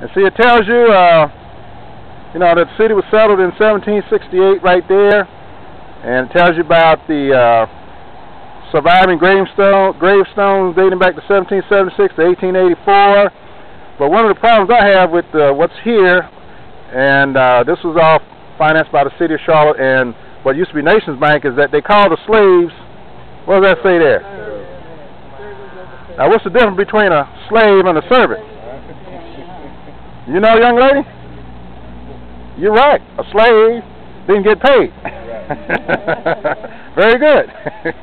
And see, it tells you, uh, you know, that the city was settled in 1768 right there. And it tells you about the uh, surviving gravestone, gravestones dating back to 1776 to 1884. But one of the problems I have with uh, what's here, and uh, this was all financed by the city of Charlotte and what used to be Nations Bank, is that they call the slaves, what does that say there? Now, what's the difference between a slave and a servant? You know, young lady? You're right. A slave didn't get paid. Very good.